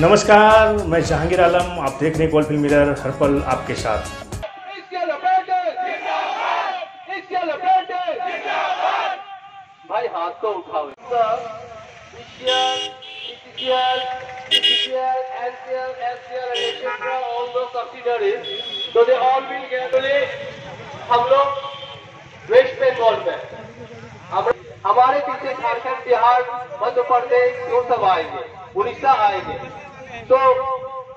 नमस्कार, मैं जहांगीर आलम, आप देख रहे हैं फ़िल्म मिरर हर पल आपके साथ। भाई हाथ को उठाओ हम लोग वेस्ट बंगाल में हमारे पीछे झारखंड बिहार मध्य प्रदेश वो सब आएँगे उड़ीसा आएँगे। तो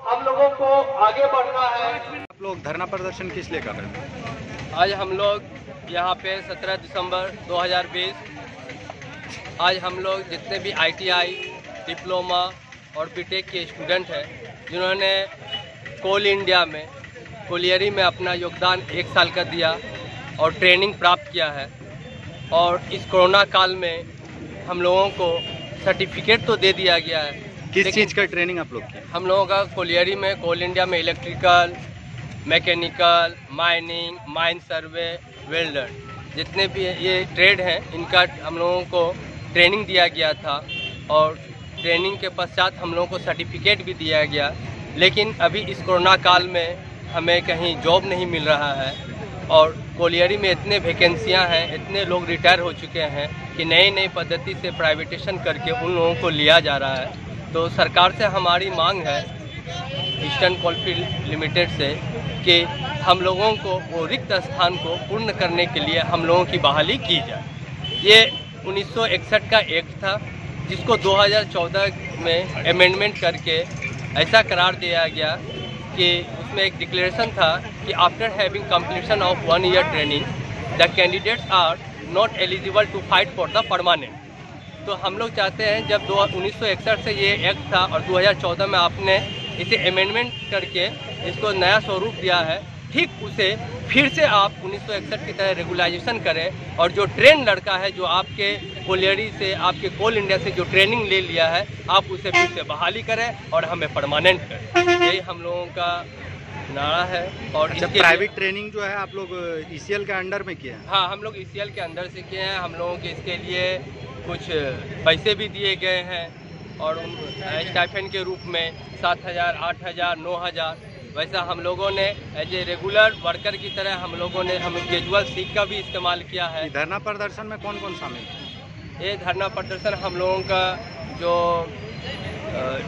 हम लोगों को आगे बढ़ना है। आप लोग धरना प्रदर्शन किस लिए कर रहे थे आज हम लोग यहाँ पे 17 दिसंबर 2020 आज हम लोग जितने भी आईटीआई डिप्लोमा और बीटेक के स्टूडेंट हैं जिन्होंने कोल इंडिया में कोलियरी में अपना योगदान एक साल का दिया और ट्रेनिंग प्राप्त किया है। और इस कोरोना काल में हम लोगों को सर्टिफिकेट तो दे दिया गया है किस चीज़ का ट्रेनिंग आप लोग किए हम लोगों का कोलियरी में कोल इंडिया में electrical mechanical mining mine survey welder जितने भी ये ट्रेड हैं इनका हम लोगों को ट्रेनिंग दिया गया था और ट्रेनिंग के पश्चात हम लोगों को सर्टिफिकेट भी दिया गया। लेकिन अभी इस कोरोना काल में हमें कहीं जॉब नहीं मिल रहा है और कोलियरी में इतने वैकेंसियाँ हैं इतने लोग रिटायर हो चुके हैं कि नई नई पद्धति से प्राइवेटेशन करके उन लोगों को लिया जा रहा है। तो सरकार से हमारी मांग है ईस्टर्न कोलफील्ड लिमिटेड से, कि हम लोगों को, वो रिक्त स्थान को पूर्ण करने के लिए हम लोगों की बहाली की जाए। ये 1961 का एक्ट था, जिसको 2014 में अमेंडमेंट करके ऐसा करार दिया गया कि उसमें एक डिक्लेरेशन था कि after having completion of one year training the candidates are not eligible to fight for the permanent तो हम लोग चाहते हैं जब दो उन्नीस से ये एक्ट था और 2014 में आपने इसे अमेंडमेंट करके इसको नया स्वरूप दिया है, ठीक उसे फिर से आप 1961 की तरह रेगुलाइजेशन करें और जो ट्रेन लड़का है, जो आपके कोलियरी से, आपके कोल इंडिया से जो ट्रेनिंग ले लिया है, आप उसे फिर से बहाली करें और हमें परमानेंट करें। यही हम लोगों का नारा है और अच्छा प्राइवेट ट्रेनिंग जो है आप लोग ईसीएल के अंडर में किए हैं? हाँ हम लोग ईसीएल के अंदर से किए हैं। हम लोगों के इसके लिए कुछ पैसे भी दिए गए हैं और स्टाइफेंड के रूप में सात हज़ार आठ हज़ार नौ हज़ार। वैसा हम लोगों ने एज ए रेगुलर वर्कर की तरह हम लोगों ने हम कैजुअल सीख का भी इस्तेमाल किया है। धरना प्रदर्शन में कौन कौन शामिल है? ये धरना प्रदर्शन हम लोगों का जो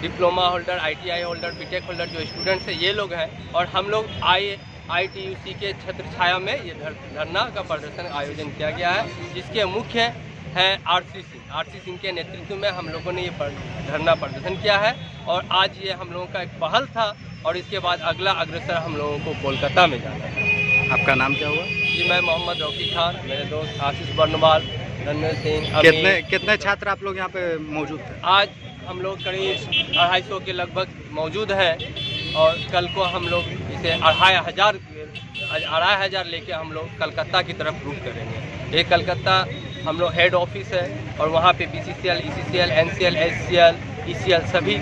diploma holder ITI holder BTech holder जो स्टूडेंट्स हैं ये लोग हैं। और हम लोग आई आईटीयूसी के छत्र छाया में ये धर, धरना का प्रदर्शन आयोजन किया गया है जिसके मुख्य हैं आरसी सिंह आरसी सिंह के नेतृत्व में हम लोगों ने ये धरना प्रदर्शन किया है। और आज ये हम लोगों का एक पहल था और इसके बाद अगला अग्रसर हम लोगों को कोलकाता में जाना है। आपका नाम क्या हुआ? जी मैं मोहम्मद रौकी खान मेरे दोस्त आशीष बर्नवाल रणवीर सिंह कितने कितने छात्र आप लोग यहाँ पे मौजूद थे? आज हम लोग करीब अढ़ाई सौ के लगभग मौजूद हैं और कल को हम लोग इसे अढ़ाई हज़ार अढ़ाई हज़ार लेके हम लोग कलकत्ता की तरफ़ रूट करेंगे। ये कलकत्ता हम लोग हेड ऑफ़िस है और वहाँ पे B C C L E C C L N C L S C L E C L सभी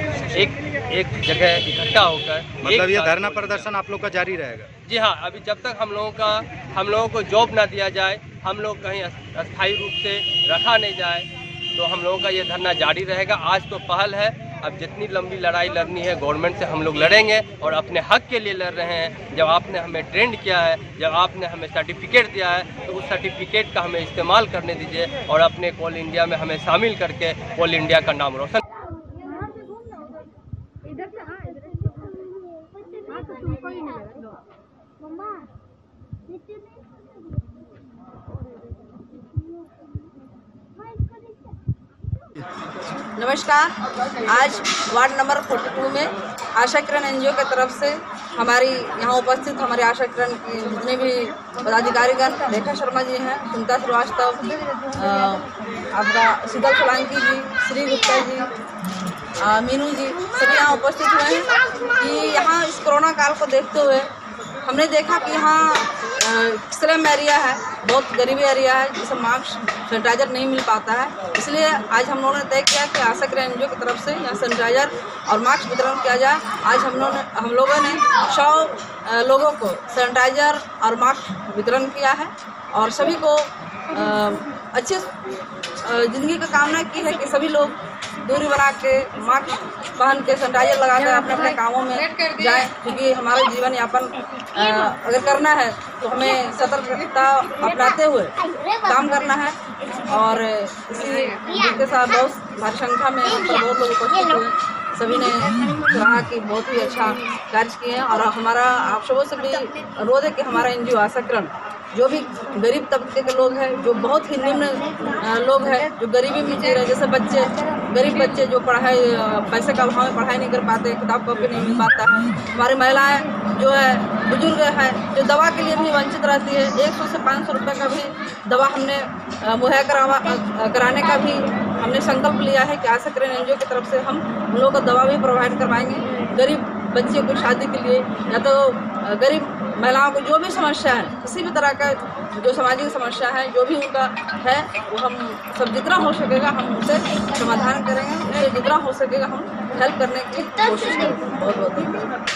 एक एक जगह इकट्ठा होकर मतलब ये धरना प्रदर्शन आप लोग का जारी रहेगा? जी हाँ अभी जब तक हम लोगों का हम लोगों को जॉब ना दिया जाए हम लोग कहीं अस- अस्थायी रूप से रखा नहीं जाए तो हम लोगों का ये धरना जारी रहेगा। आज तो पहल है। अब जितनी लंबी लड़ाई लड़नी है गवर्नमेंट से हम लोग लड़ेंगे और अपने हक के लिए लड़ रहे हैं। जब आपने हमें ट्रेंड किया है, जब आपने हमें सर्टिफिकेट दिया है तो उस सर्टिफिकेट का हमें इस्तेमाल करने दीजिए और अपने कोल इंडिया में हमें शामिल करके कोल इंडिया का नाम रोशन इधर से हाँ इधर से हाँ तो तुमको ही मिलेगा मम्मा नीचे नमस्कार। आज वार्ड नंबर 42 में आशा किरण एनजीओ की तरफ़ से हमारी यहाँ उपस्थित हमारे आशा किरण की जितने भी पदाधिकारीगण, रेखा शर्मा जी हैं, सुनीता श्रीवास्तव आपका शीतल सोलंकी जी, श्री गुप्ता जी मीनू जी, सभी यहाँ उपस्थित हुए हैं कि यहाँ इस कोरोना काल को देखते हुए हमने देखा कि यहाँ स्लम एरिया है बहुत गरीबी एरिया है जिसमें मास्क, सैनिटाइजर नहीं मिल पाता है। इसलिए आज हम लोगों ने तय किया कि आशा किरण एनजीओ की तरफ़ से यहाँ सैनिटाइजर और मास्क वितरण किया जाए। आज हम लोगों ने हम लोगों ने सौ लोगों को सैनिटाइजर और मास्क वितरण किया है और सभी को अच्छे ज़िंदगी का कामना की है कि सभी लोग दूरी बना के मास्क पहन के सैनिटाइजर लगा के अपने अपने कामों में जाए क्योंकि हमारा जीवन यापन अगर करना है तो हमें सतर्कता अपनाते हुए काम करना है। और इसी के साथ बहुत भारी संख्या में बहुत लोग उपस्थित हुए। सभी ने कहा कि बहुत ही अच्छा कार्य किए हैं और हमारा आप सबों से भी अनुरोध है कि हमारा एनजीओ आशाकरण जो भी गरीब तबके के लोग हैं, जो बहुत ही निम्न लोग हैं, जो गरीबी में जी रहे जैसे बच्चे, गरीब बच्चे जो पढ़ाई पैसे का अभाव में पढ़ाई नहीं कर पाते, किताब कॉपी नहीं मिल पाता है। हमारी महिलाएँ जो है, बुज़ुर्ग है, जो दवा के लिए भी वंचित रहती है, एक सौ से पाँच सौ रुपये का भी दवा हमने मुहैया करावा कराने का भी हमने संकल्प लिया है कि आशा करें, एनजीओ की तरफ़ से हम उन लोगों को दवा भी प्रोवाइड करवाएँगे। गरीब बच्चियों की शादी के लिए, या तो गरीब महिलाओं को जो भी समस्या है, किसी भी तरह का जो सामाजिक समस्या है, जो भी उनका है, वो हम सब जितना हो सकेगा हम उसे समाधान करेंगे। उसे जितना हो सकेगा हम हेल्प करने की कोशिश करेंगे। बहुत बहुत धन्यवाद।